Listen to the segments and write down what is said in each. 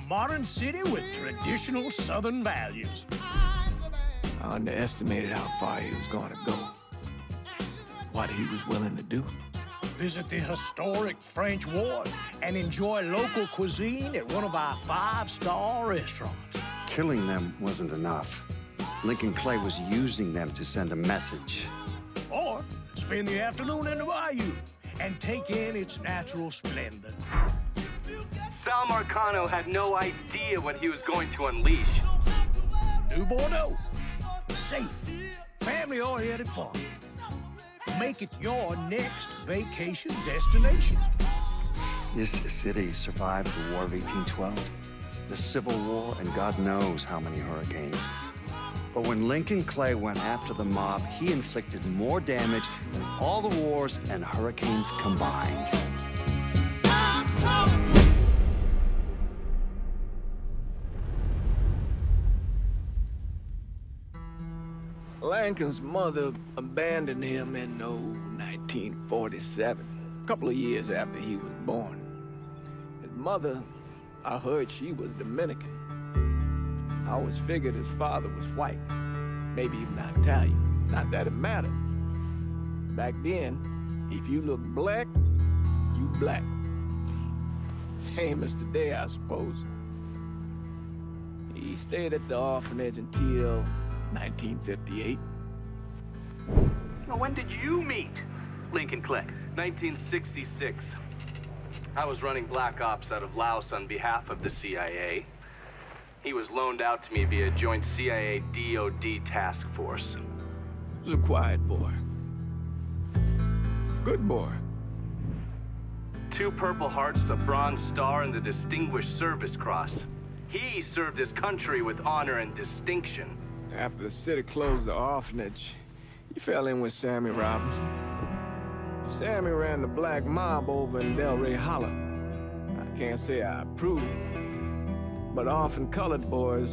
A modern city with traditional Southern values. I underestimated how far he was going to go. What he was willing to do. Visit the historic French Ward and enjoy local cuisine at one of our five-star restaurants. Killing them wasn't enough. Lincoln Clay was using them to send a message. Or spend the afternoon in the bayou and take in its natural splendor. Sal Marcano had no idea what he was going to unleash. New Bordeaux. Safe, family-oriented fun. Make it your next vacation destination. This city survived the War of 1812, the Civil War, and God knows how many hurricanes. But when Lincoln Clay went after the mob, he inflicted more damage than all the wars and hurricanes combined. Lincoln's mother abandoned him in oh, 1947, a couple of years after he was born. His mother, I heard she was Dominican. I always figured his father was white, maybe even not Italian. Not that it mattered. Back then, if you look black, you black. Same as today, I suppose. He stayed at the orphanage until 1958. Now, when did you meet Lincoln Clay? 1966. I was running Black Ops out of Laos on behalf of the CIA. He was loaned out to me via joint CIA-DOD task force. He was a quiet boy. Good boy. Two Purple Hearts, a Bronze Star, and the Distinguished Service Cross. He served his country with honor and distinction. After the city closed the orphanage, he fell in with Sammy Robinson. Sammy ran the black mob over in Delray Hollow. I can't say I approve, but often colored boys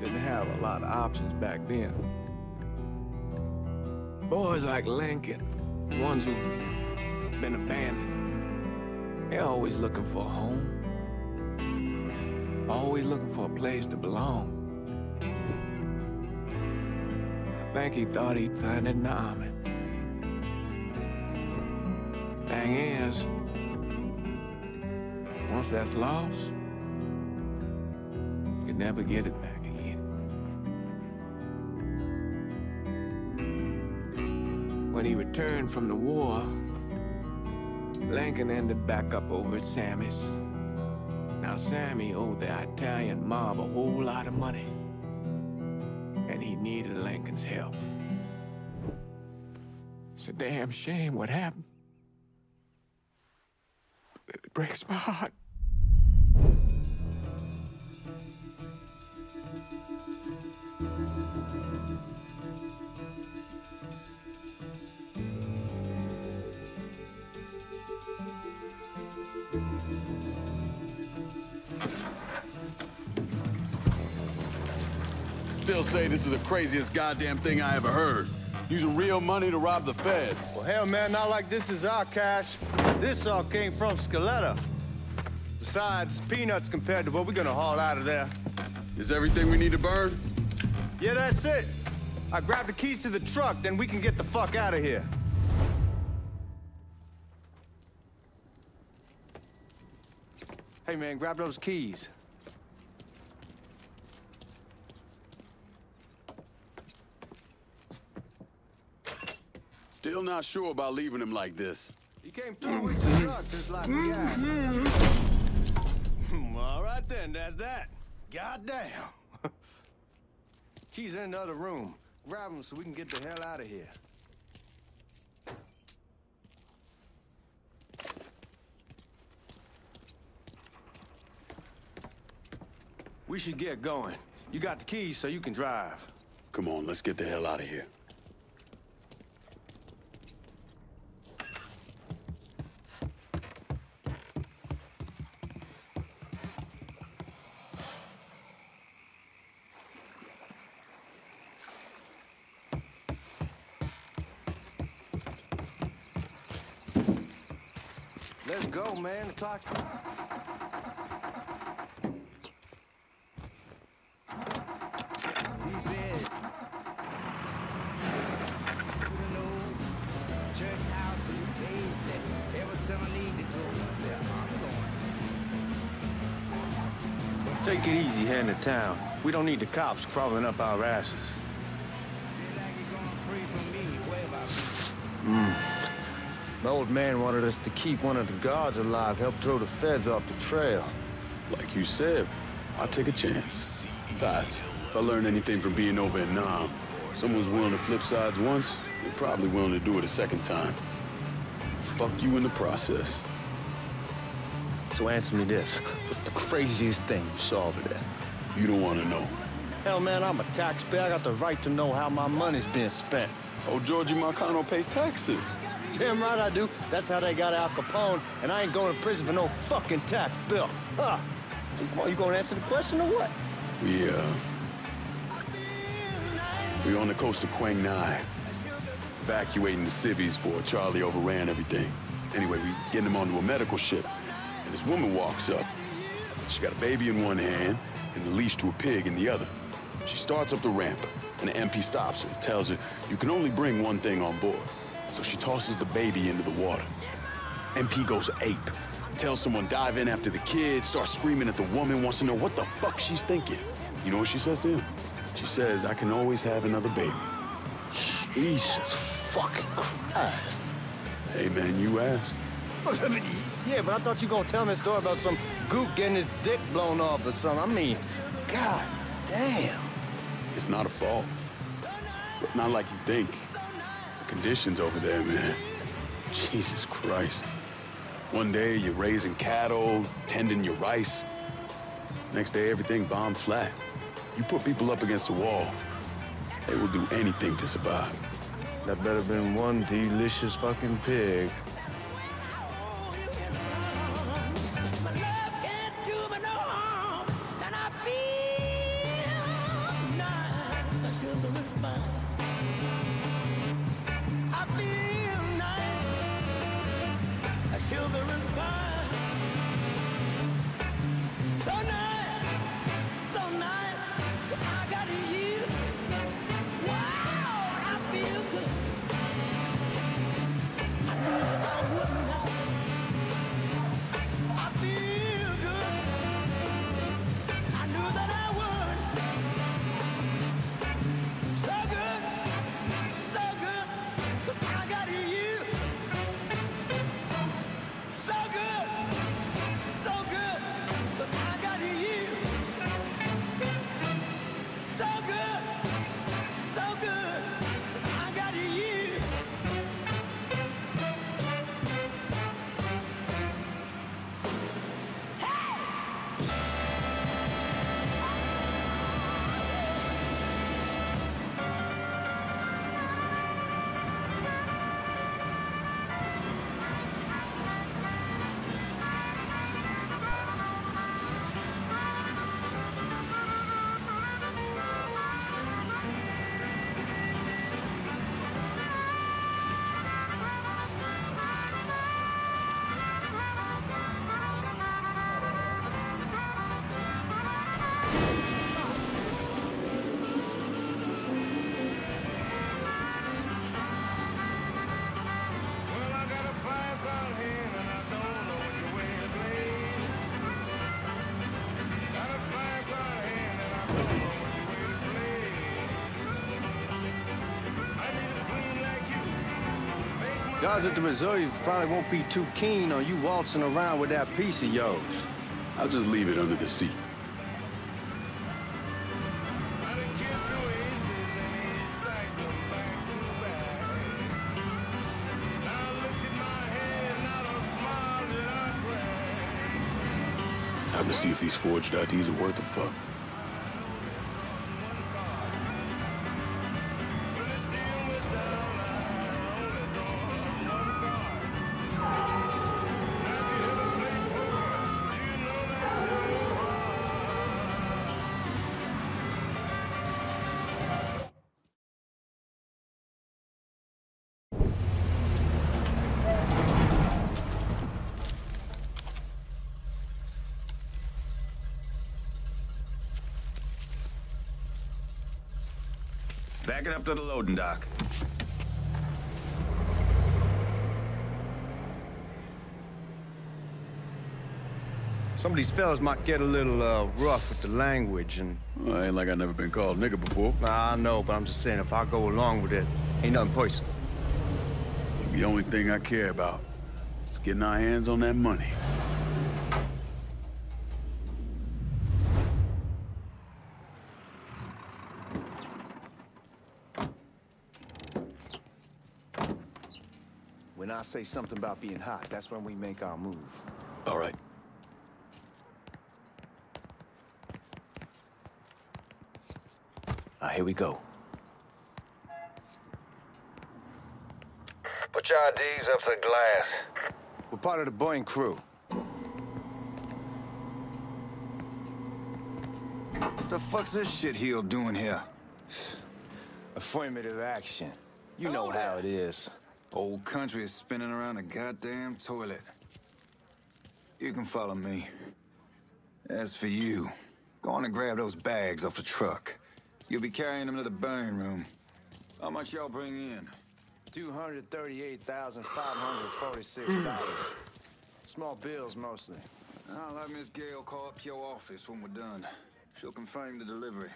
didn't have a lot of options back then. Boys like Lincoln, ones who've been abandoned, they're always looking for a home. Always looking for a place to belong. I think he thought he'd find it in the army. Thing is, once that's lost, can never get it back again. When he returned from the war, Lincoln ended back up over at Sammy's. Now, Sammy owed the Italian mob a whole lot of money. And he needed Lincoln's help. It's a damn shame what happened. It breaks my heart. Still say this is the craziest goddamn thing I ever heard. Using real money to rob the feds. Well, hell, man, not like this is our cash. This all came from Scaletta. Besides, peanuts compared to what we're gonna haul out of there. Is everything we need to burn? Yeah, that's it. I grab the keys to the truck, then we can get the fuck out of here. Hey, man, grab those keys. Still not sure about leaving him like this. He came through with the truck just like we asked. Hmm, all right then, that's that. Goddamn. Keys in the other room. Grab them so we can get the hell out of here. We should get going. You got the keys so you can drive. Come on, let's get the hell out of here. box. Take it easy heading to town. We don't need the cops crawling up our asses. Old man wanted us to keep one of the guards alive, help throw the feds off the trail. Like you said, I'll take a chance. Besides, if I learn anything from being over in Nam, someone's willing to flip sides once, they're probably willing to do it a second time. Fuck you in the process. So answer me this. What's the craziest thing you saw over there? You don't want to know. Hell, man, I'm a taxpayer. I got the right to know how my money's being spent. Oh, Georgie Marcano pays taxes. Damn right I do. That's how they got Al Capone, and I ain't going to prison for no fucking tax bill. Huh. You gonna answer the question or what? We, uh... We on the coast of Quang Ngai. Evacuating the civvies for Charlie overran everything. Anyway, we getting them onto a medical ship. And this woman walks up. She got a baby in one hand and the leash to a pig in the other. She starts up the ramp, and the MP stops her, tells her, you can only bring one thing on board. So she tosses the baby into the water. MP goes ape, tells someone dive in after the kid, starts screaming at the woman, wants to know what the fuck she's thinking. You know what she says to him? She says, I can always have another baby. Jesus fucking Christ. Hey man, you asked. yeah, but I thought you were gonna tell me a story about some gook getting his dick blown off or something. I mean, god damn. It's not a fault. But not like you think. Conditions over there, man. Jesus Christ. One day you're raising cattle, tending your rice. Next day everything bombed flat. You put people up against the wall, they will do anything to survive. That better been one delicious fucking pig. Guys at the reserve probably won't be too keen on you waltzing around with that piece of yours. I'll just leave it under the seat. Time to see if these forged IDs are worth a fuck. Back it up to the loading dock. Some of these fellas might get a little uh, rough with the language, and... Well, ain't like I never been called nigger before. Nah, I know, but I'm just saying, if I go along with it, ain't nothing personal. The only thing I care about is getting our hands on that money. When I say something about being hot, that's when we make our move. All right. Ah, here we go. Put your IDs up to the glass. We're part of the Boeing crew. What the fuck's this shitheel doing here? Affirmative action. You know how it is. Old country is spinning around a goddamn toilet. You can follow me. As for you, go on and grab those bags off the truck. You'll be carrying them to the burn room. How much y'all bring in? $238,546. Small bills, mostly. I'll have Miss Gale call up your office when we're done. She'll confirm the delivery.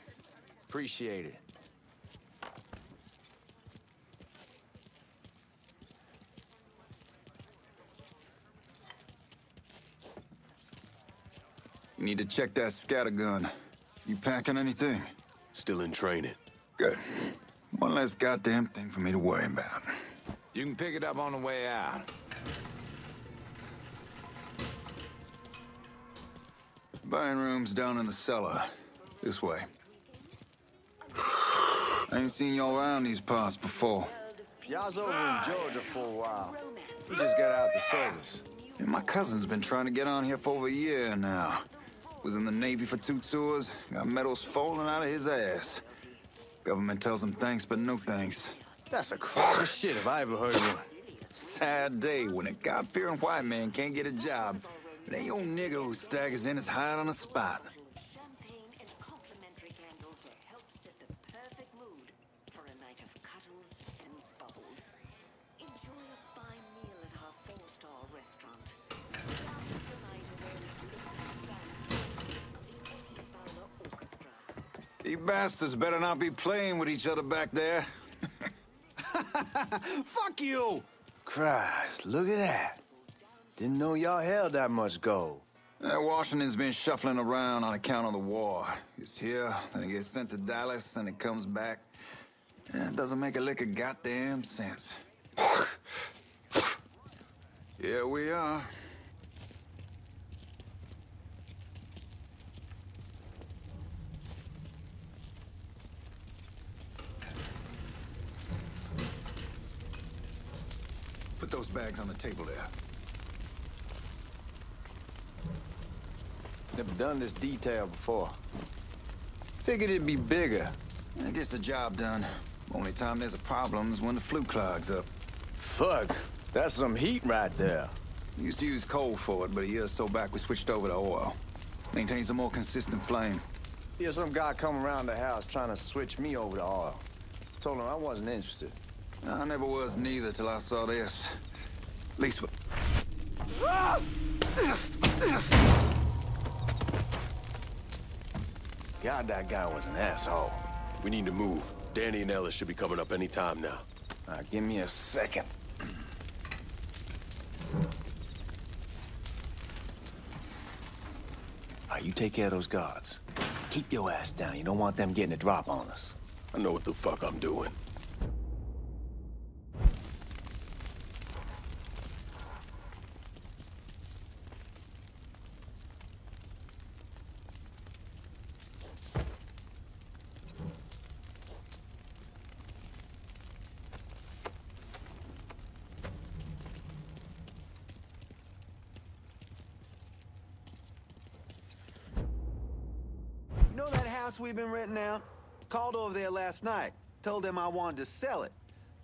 Appreciate it. You need to check that scattergun. You packing anything? Still in training. Good. One less goddamn thing for me to worry about. You can pick it up on the way out. Buying rooms down in the cellar. This way. I ain't seen y'all around these parts before. Y'all's over in Georgia for a while. We just got out the service. And my cousin's been trying to get on here for over a year now. Was in the Navy for two tours, got medals falling out of his ass. Government tells him thanks, but no thanks. That's a crock of shit if I ever heard one. Sad day when a God-fearing white man can't get a job. And that old nigga who staggers in is hired on the spot. You bastards better not be playing with each other back there. Fuck you! Christ, look at that. Didn't know y'all held that much gold. Uh, Washington's been shuffling around on account of the war. It's here, then it gets sent to Dallas, then it comes back. Eh, It doesn't make a lick of goddamn sense. Here we are. Put those bags on the table there. Never done this detail before. Figured it'd be bigger. Gets the job done. Only time there's a problem is when the flue clogs up. Fuck, that's some heat right there. We used to use coal for it, but a year or so back we switched over to oil. Maintains a more consistent flame. Here's some guy come around the house trying to switch me over to oil. Told him I wasn't interested. I never was neither till I saw this. At least... what- God, that guy was an asshole. We need to move. Danny and Ellis should be coming up any time now. Now, give me a second. All right, you take care of those guards. Keep your ass down. You don't want them getting a drop on us. I know what the fuck I'm doing. You know that house we've been renting out? Called over there last night. Told them I wanted to sell it.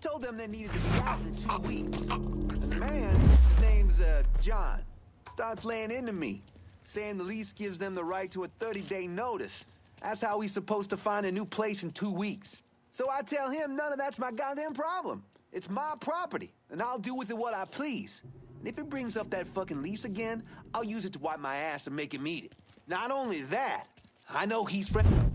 Told them they needed to be out in two weeks. The man, his name's uh, John, starts laying into me, saying the lease gives them the right to a 30-day notice. That's how he's supposed to find a new place in two weeks. So I tell him none of that's my goddamn problem. It's my property, and I'll do with it what I please. And if it brings up that fucking lease again, I'll use it to wipe my ass and make him eat it. Not only that, I know he's friend.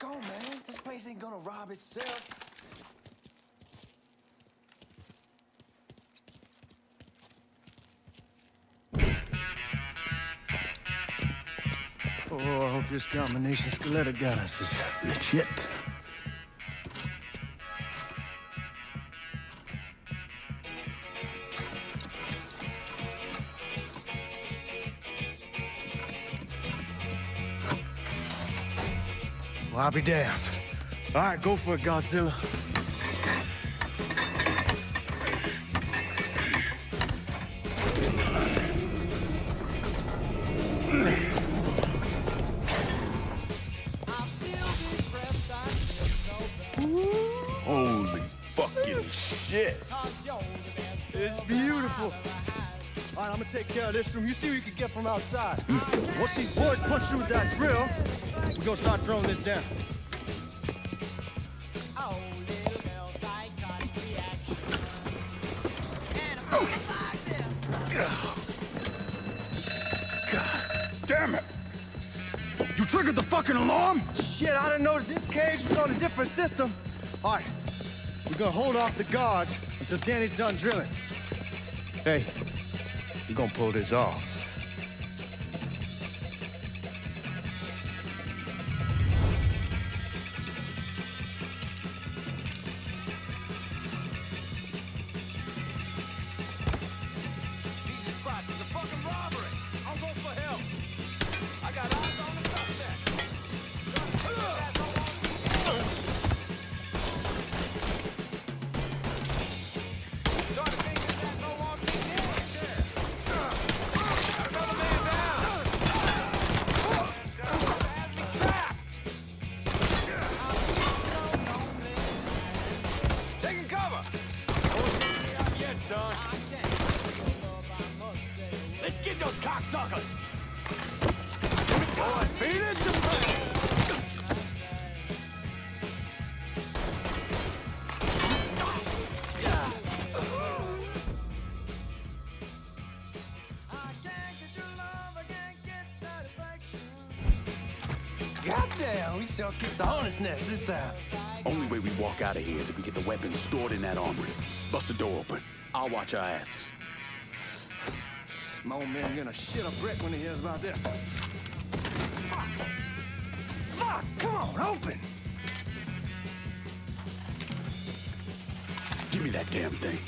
Go, man. This place ain't gonna rob itself. Oh, I hope this combination Scaletta got us is legit. Well, I'll be damned. All right, go for it, Godzilla. Holy fucking shit. It's beautiful. All right, I'm gonna take care of this room. You see what you can get from outside. Once these boys punch through with that drill, we're gonna start throwing this down. God damn it! You triggered the fucking alarm? Shit, I didn't notice this cage was on a different system. All right, we're gonna hold off the guards until Danny's done drilling. Hey, we're gonna pull this off. Goddamn, we sure kicked the hornet's nest this time. Only way we walk out of here is if we get the weapons stored in that armory. Bust the door open. I'll watch our asses. My old man gonna shit a brick when he hears about this. Fuck! Fuck! Come on, open! Give me that damn thing.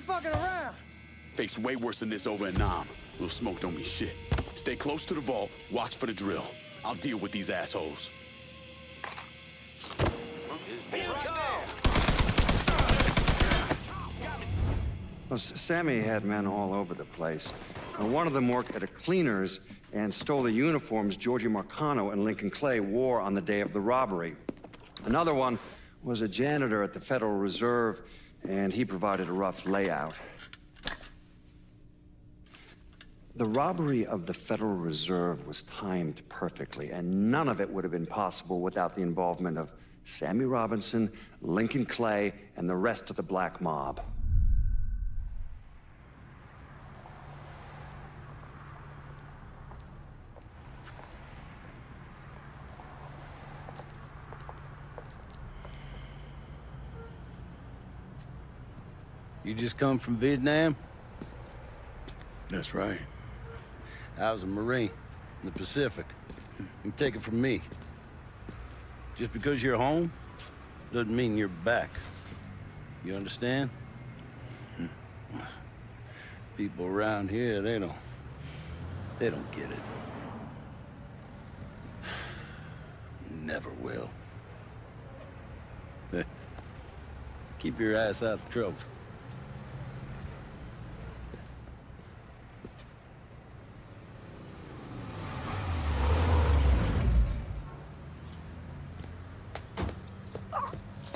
Ain't fucking around. Faced way worse than this over in Nam. Little smoke don't mean shit. Stay close to the vault, watch for the drill. I'll deal with these assholes. Well, Sammy had men all over the place. Uh, one of them worked at a cleaner's and stole the uniforms Georgie Marcano and Lincoln Clay wore on the day of the robbery. Another one was a janitor at the Federal Reserve, and he provided a rough layout. The robbery of the Federal Reserve was timed perfectly, and none of it would have been possible without the involvement of Sammy Robinson, Lincoln Clay, and the rest of the black mob. You just come from Vietnam? That's right. I was a Marine in the Pacific. You take it from me. Just because you're home doesn't mean you're back. You understand? Hmm. People around here, they don't... They don't get it. Never will. Keep your ass out of trouble.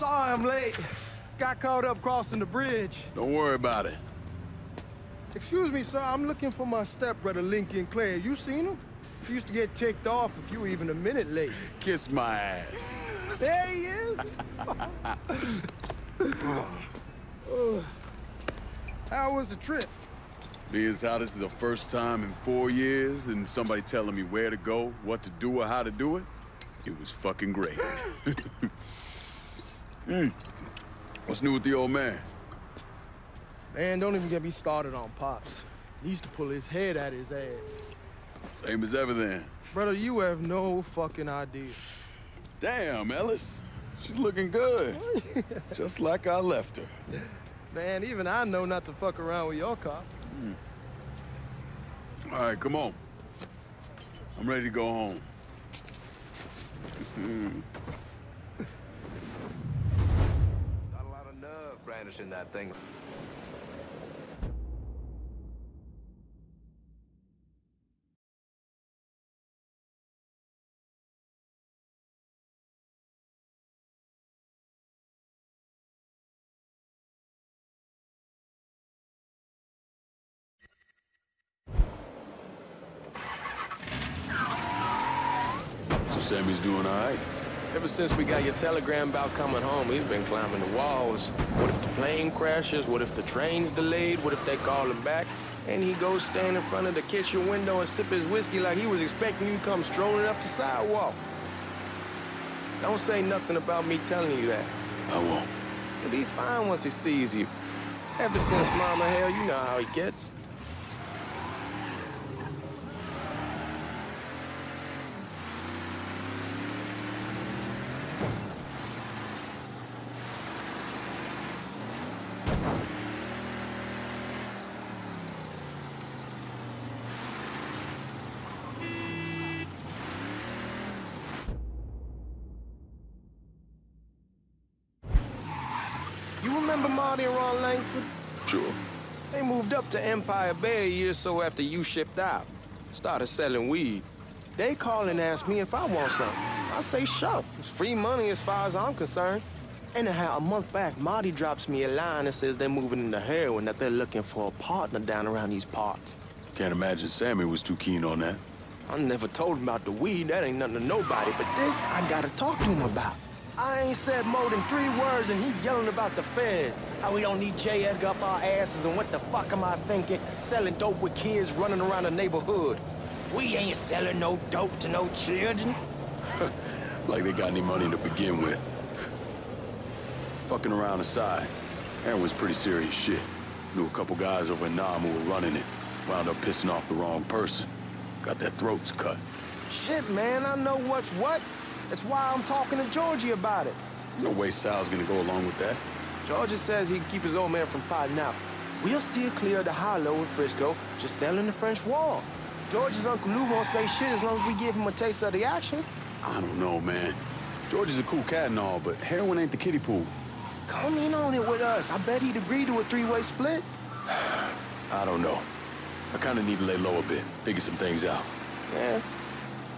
Sorry I'm late. Got caught up crossing the bridge. Don't worry about it. Excuse me, sir. I'm looking for my stepbrother, Lincoln Clay. You seen him? He used to get ticked off if you were even a minute late. Kiss my ass. There he is. How was the trip? Being how this is the first time in four years and somebody telling me where to go, what to do, or how to do it, it was fucking great. mm. What's new with the old man? Man, don't even get me started on Pops. He used to pull his head out of his ass. Same as ever then. Brother, you have no fucking idea. Damn, Ellis. She's looking good. Just like I left her. Man, even I know not to fuck around with your car. Mm. All right, come on. I'm ready to go home. brandishing that thing. Sammy's doing all right? Ever since we got your telegram about coming home, he's been climbing the walls. What if the plane crashes? What if the train's delayed? What if they call him back? And he goes stand in front of the kitchen window and sip his whiskey like he was expecting you to come strolling up the sidewalk. Don't say nothing about me telling you that. I won't. He'll be fine once he sees you. Ever since Mama Hell, you know how he gets. You and Ron Langford? Sure. They moved up to Empire Bay a year or so after you shipped out. Started selling weed. They call and ask me if I want something. I say sure. It's free money as far as I'm concerned. Anyhow, a month back, Marty drops me a line and says they're moving into heroin, that they're looking for a partner down around these parts. Can't imagine Sammy was too keen on that. I never told him about the weed, that ain't nothing to nobody, but this I gotta talk to him about. I ain't said more than three words and he's yelling about the feds. How we don't need J. Edgar up our asses and what the fuck am I thinking? Selling dope with kids running around the neighborhood. We ain't selling no dope to no children. like they got any money to begin with. Fucking around aside, heroin was pretty serious shit. Knew a couple guys over in Nam who were running it. Wound up pissing off the wrong person. Got their throats cut. Shit, man, I know what's what. That's why I'm talking to Georgie about it. There's no way Sal's gonna go along with that. Georgie says he can keep his old man from fighting out. We'll steer clear of the hollow in Frisco, just selling the French Ward. George's Uncle Lou won't say shit as long as we give him a taste of the action. I don't know, man. George is a cool cat and all, but heroin ain't the kiddie pool. Come in on it with us. I bet he'd agree to a three-way split. I don't know. I kinda need to lay low a bit, figure some things out. Yeah,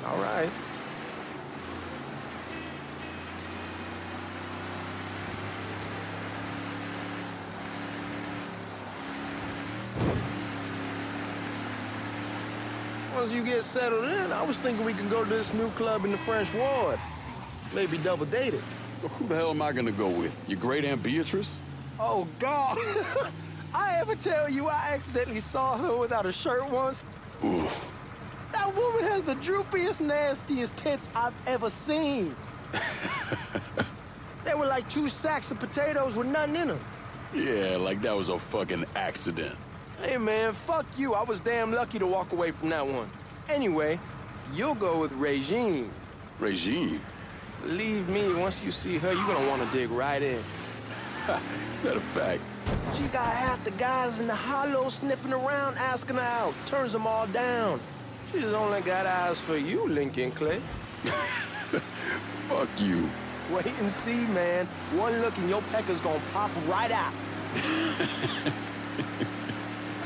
all right. You get settled in, I was thinking we could go to this new club in the French Ward. Maybe double date it. Who the hell am I gonna go with? Your great Aunt Beatrice? Oh, God. I ever tell you I accidentally saw her without a shirt once? Ooh. That woman has the droopiest, nastiest tits I've ever seen. they were like two sacks of potatoes with nothing in them. Yeah, like that was a fucking accident. Hey, man, fuck you. I was damn lucky to walk away from that one. Anyway, you'll go with Regine. Regine? Believe me, once you see her, you're gonna want to dig right in. that a fact? She got half the guys in the hollow sniffing around asking her out. Turns them all down. She's only got eyes for you, Lincoln Clay. Fuck you. Wait and see, man. One look and your pecker's gonna pop right out.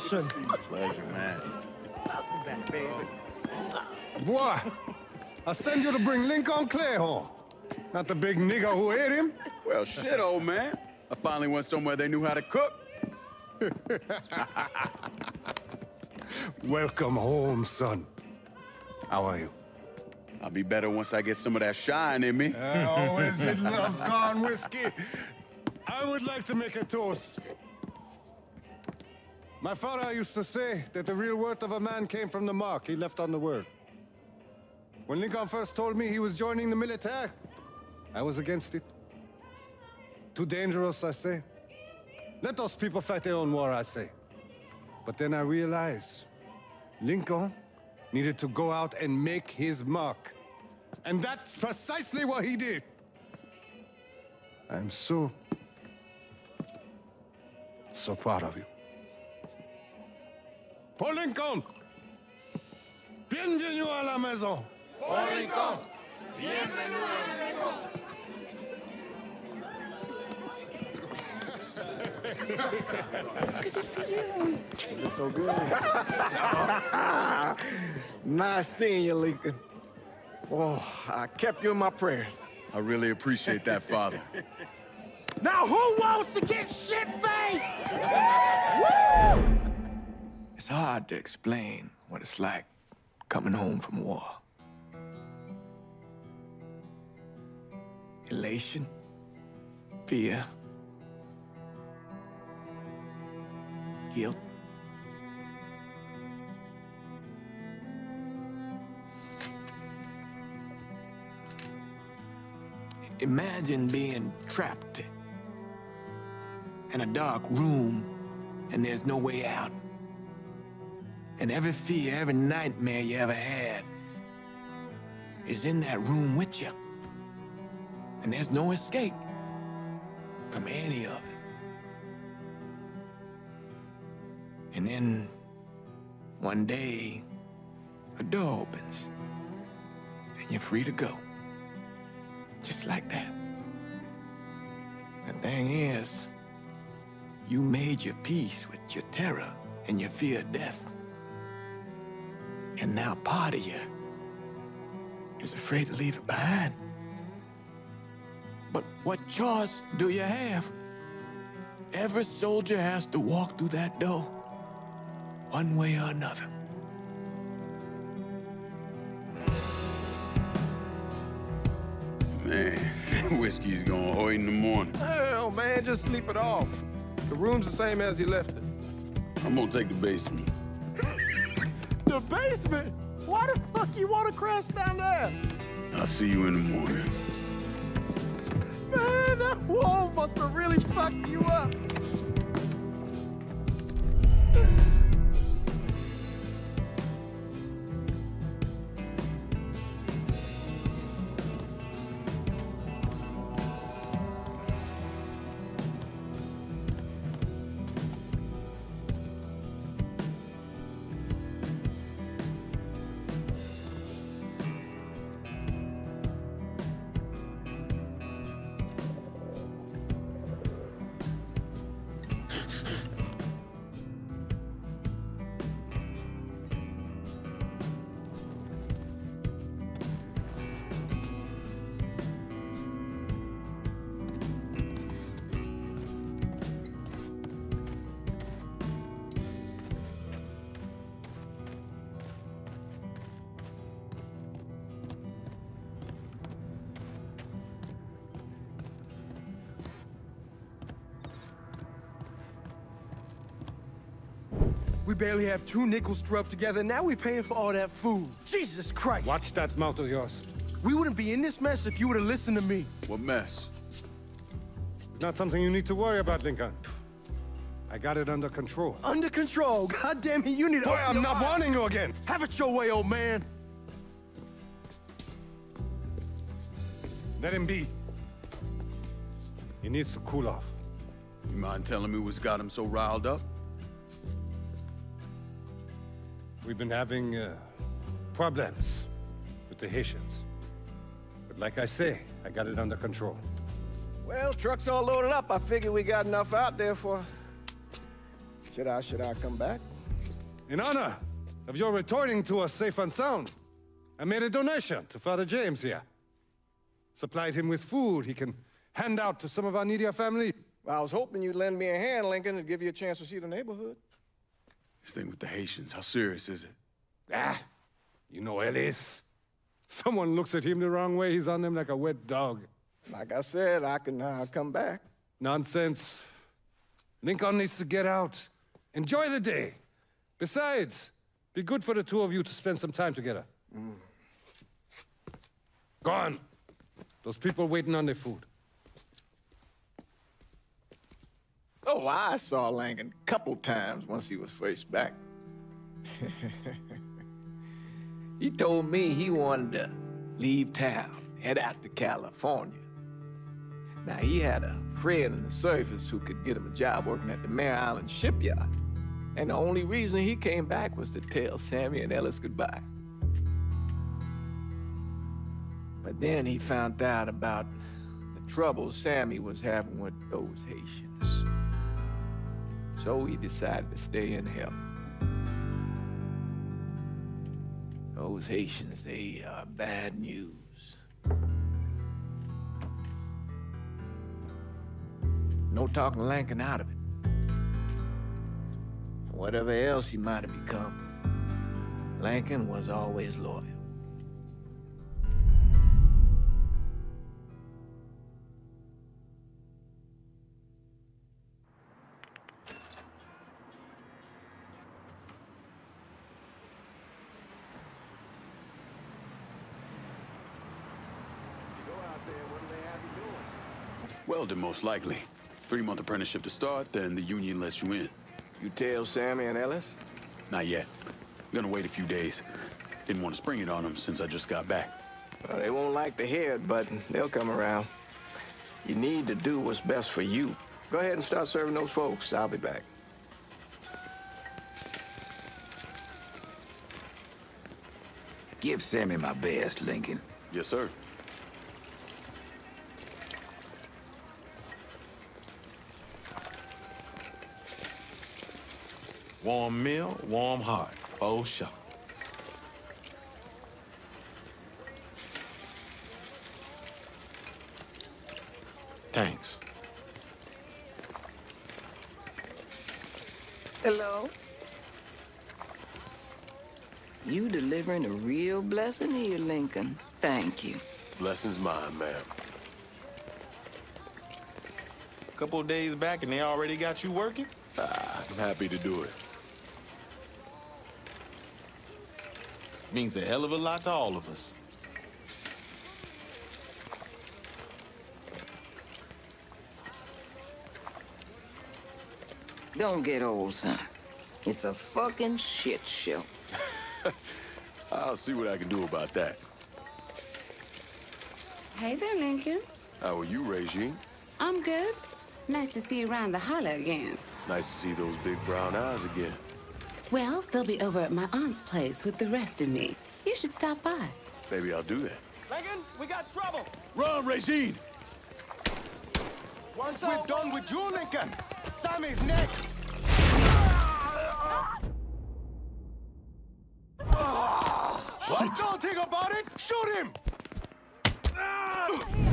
train. Pleasure, man. Boy, I send you to bring Lincoln Clay home. Not the big nigga who ate him. Well, shit, old man. I finally went somewhere they knew how to cook. Welcome home, son. How are you? I'll be better once I get some of that shine in me. I always did love gone whiskey. I would like to make a toast. My father used to say that the real worth of a man came from the mark he left on the world. When Lincoln first told me he was joining the military, I was against it. Too dangerous, I say. Let those people fight their own war, I say. But then I realized Lincoln needed to go out and make his mark. And that's precisely what he did. I'm so, so proud of you. Paul Lincoln! Bienvenue à la maison! Paul Lincoln, bienvenue à la maison. Good to see you. Looks so good. nice seeing you, Lincoln. Oh, I kept you in my prayers. I really appreciate that, Father. Now who wants to get shit-faced? It's hard to explain what it's like coming home from war. Elation, fear, guilt. Imagine being trapped in a dark room and there's no way out. And every fear, every nightmare you ever had is in that room with you. And there's no escape from any of it. And then one day, a door opens and you're free to go. Just like that. The thing is, you made your peace with your terror and your fear of death. And now part of you is afraid to leave it behind. But what choice do you have? Every soldier has to walk through that door, one way or another. Man, that whiskey's going hoy in the morning. Hell, man, just sleep it off. The room's the same as you left it. I'm gonna take the basement. The basement? Why the fuck you want to crash down there? I'll see you in the morning. Man, that wall must have really fucked you up. We barely have two nickels to rub together, now we're paying for all that food. Jesus Christ! Watch that mouth of yours. We wouldn't be in this mess if you would have listened to me. What mess? It's not something you need to worry about, Lincoln. I got it under control. Under control. God damn it, you need to Boy, I'm not eyes. warning you again. Have it your way, old man. Let him be. He needs to cool off. You mind telling me what's got him so riled up? We've been having uh, problems with the Haitians. But like I say, I got it under control. Well, truck's all loaded up. I figure we got enough out there for... Should I, should I come back? In honor of your returning to us safe and sound, I made a donation to Father James here. Supplied him with food he can hand out to some of our needier family. Well, I was hoping you'd lend me a hand, Lincoln, and give you a chance to see the neighborhood. This thing with the Haitians, how serious is it? Ah, you know Ellis. Someone looks at him the wrong way, he's on them like a wet dog. Like I said, I can uh, come back. Nonsense. Lincoln needs to get out. Enjoy the day. Besides, be good for the two of you to spend some time together. Go on. Those people waiting on their food. Oh, I saw Lincoln a couple times once he was first back. he told me he wanted to leave town, head out to California. Now, he had a friend in the service who could get him a job working at the Mare Island shipyard. And the only reason he came back was to tell Sammy and Ellis goodbye. But then he found out about the trouble Sammy was having with those Haitians. So we decided to stay and help. Those Haitians, they are bad news. No talking Lincoln out of it. Whatever else he might have become, Lincoln was always loyal. Welding, most likely. Three-month apprenticeship to start, then the union lets you in. You tell Sammy and Ellis? Not yet. I'm Gonna wait a few days. Didn't want to spring it on them since I just got back. Well, they won't like to hear it, but they'll come around. You need to do what's best for you. Go ahead and start serving those folks. I'll be back. Give Sammy my best, Lincoln. Yes, sir. Warm meal, warm heart. Oh, sure. Thanks. Hello? You delivering a real blessing here, Lincoln. Thank you. Blessings mine, ma'am. Couple days back and they already got you working? Ah, I'm happy to do it. Means a hell of a lot to all of us. Don't get old, son. It's a fucking shit show. I'll see what I can do about that. Hey there, Lincoln. How are you, Regine? I'm good. Nice to see you around the holler again. Nice to see those big brown eyes again. Well, they'll be over at my aunt's place with the rest of me. You should stop by. Maybe I'll do that. Lincoln, we got trouble. Run, Regine! Once we're done with you, Lincoln, Sammy's next. Ah, what? Don't think about it. Shoot him. Ah.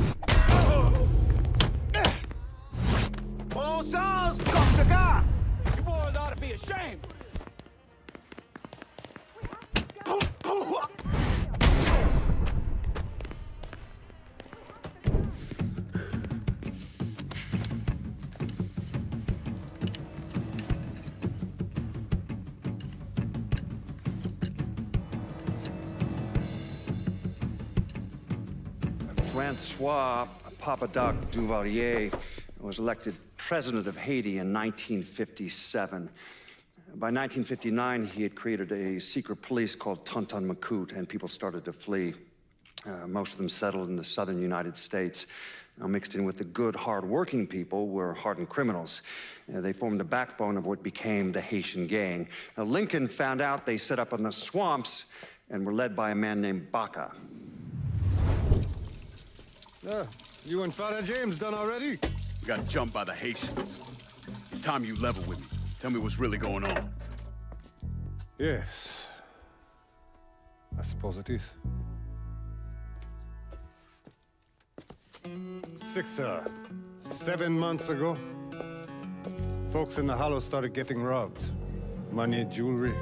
Francois Papa Doc Duvalier was elected president of Haiti in 1957. By 1959, he had created a secret police called Tonton Macoute, and people started to flee. Uh, most of them settled in the southern United States. Now, mixed in with the good, hard-working people were hardened criminals. Uh, they formed the backbone of what became the Haitian Gang. Now, Lincoln found out they set up in the swamps and were led by a man named Baka. Yeah, you and Father James done already? We got jumped by the Haitians. It's time you level with me. Tell me what's really going on. Yes. I suppose it is. Six, uh, seven months ago, folks in the Hollow started getting robbed. Money, jewelry,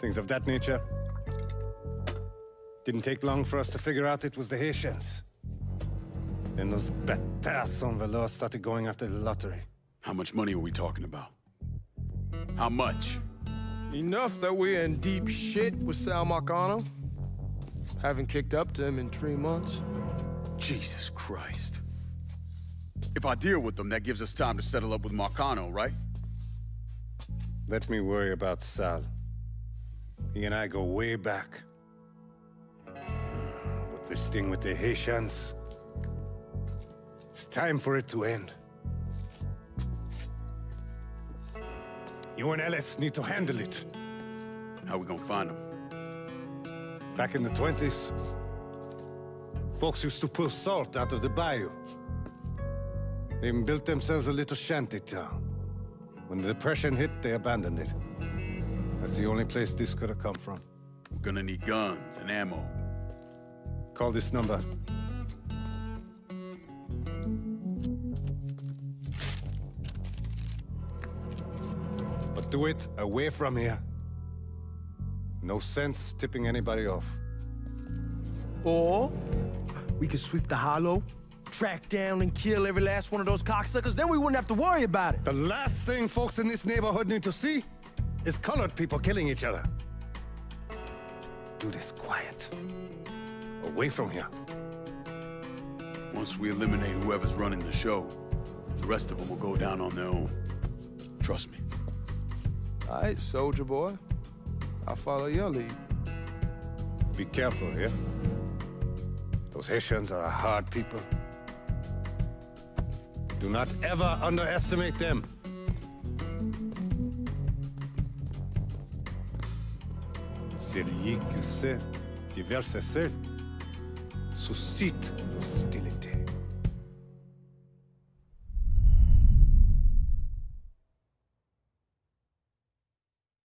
things of that nature. Didn't take long for us to figure out it was the Haitians. Then those bâtards on Velour started going after the lottery. How much money are we talking about? How much? Enough that we're in deep shit with Sal Marcano. Haven't kicked up to him in three months. Jesus Christ. If I deal with them, that gives us time to settle up with Marcano, right? Let me worry about Sal. He and I go way back. But this thing with the Haitians... It's time for it to end. You and Ellis need to handle it. How we gonna find them? Back in the 20s, folks used to pull salt out of the bayou. They even built themselves a little shanty town. When the Depression hit, they abandoned it. That's the only place this could have come from. We're gonna need guns and ammo. Call this number. Do it away from here. No sense tipping anybody off. Or we could sweep the hollow, track down and kill every last one of those cocksuckers, then we wouldn't have to worry about it. The last thing folks in this neighborhood need to see is colored people killing each other. Do this quiet. Away from here. Once we eliminate whoever's running the show, the rest of them will go down on their own. Trust me. All right, soldier boy. I'll follow your lead. Be careful here. Those Haitians are a hard people. Do not ever underestimate them. Sait suscite l'hostilité.